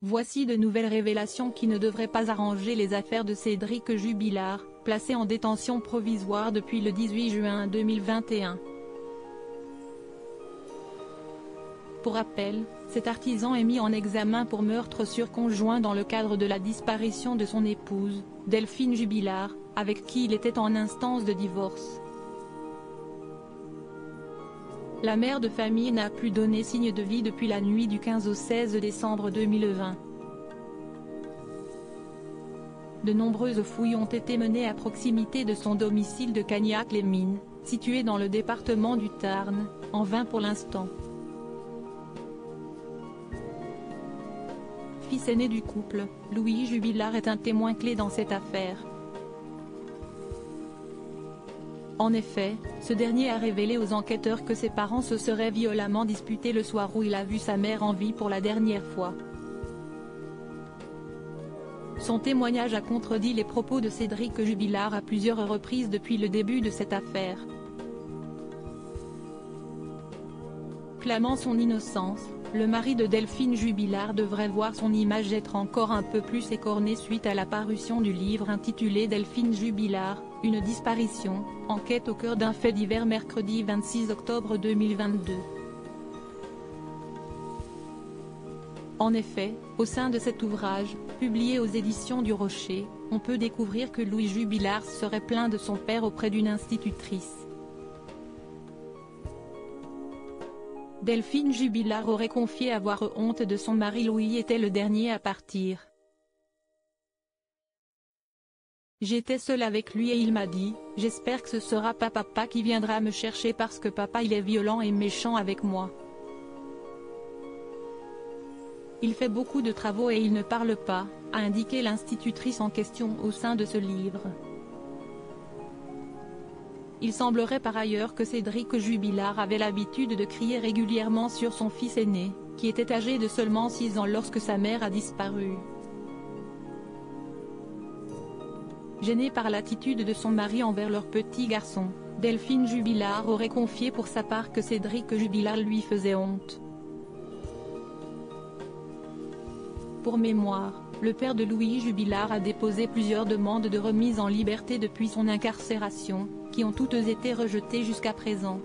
Voici de nouvelles révélations qui ne devraient pas arranger les affaires de Cédric Jubilard, placé en détention provisoire depuis le 18 juin 2021. Pour rappel, cet artisan est mis en examen pour meurtre sur conjoint dans le cadre de la disparition de son épouse, Delphine Jubilard, avec qui il était en instance de divorce. La mère de famille n'a plus donné signe de vie depuis la nuit du 15 au 16 décembre 2020. De nombreuses fouilles ont été menées à proximité de son domicile de Cagnac-les-Mines, situé dans le département du Tarn, en vain pour l'instant. Fils aîné du couple, Louis Jubilard est un témoin clé dans cette affaire. En effet, ce dernier a révélé aux enquêteurs que ses parents se seraient violemment disputés le soir où il a vu sa mère en vie pour la dernière fois. Son témoignage a contredit les propos de Cédric Jubilard à plusieurs reprises depuis le début de cette affaire. Clamant son innocence, le mari de Delphine Jubilard devrait voir son image être encore un peu plus écornée suite à la parution du livre intitulé Delphine Jubilard, une disparition, enquête au cœur d'un fait divers mercredi 26 octobre 2022. En effet, au sein de cet ouvrage, publié aux éditions du Rocher, on peut découvrir que Louis Jubilard serait plaint de son père auprès d'une institutrice. Delphine Jubilard aurait confié avoir honte de son mari Louis était le dernier à partir. J'étais seule avec lui et il m'a dit, j'espère que ce sera pas papa qui viendra me chercher parce que papa il est violent et méchant avec moi. Il fait beaucoup de travaux et il ne parle pas, a indiqué l'institutrice en question au sein de ce livre. Il semblerait par ailleurs que Cédric Jubilard avait l'habitude de crier régulièrement sur son fils aîné, qui était âgé de seulement 6 ans lorsque sa mère a disparu. Gênée par l'attitude de son mari envers leur petit garçon, Delphine Jubilard aurait confié pour sa part que Cédric Jubilard lui faisait honte. Pour mémoire, le père de Louis Jubilard a déposé plusieurs demandes de remise en liberté depuis son incarcération, qui ont toutes été rejetées jusqu'à présent.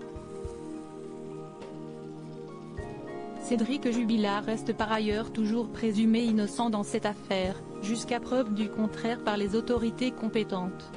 Cédric Jubilard reste par ailleurs toujours présumé innocent dans cette affaire, jusqu'à preuve du contraire par les autorités compétentes.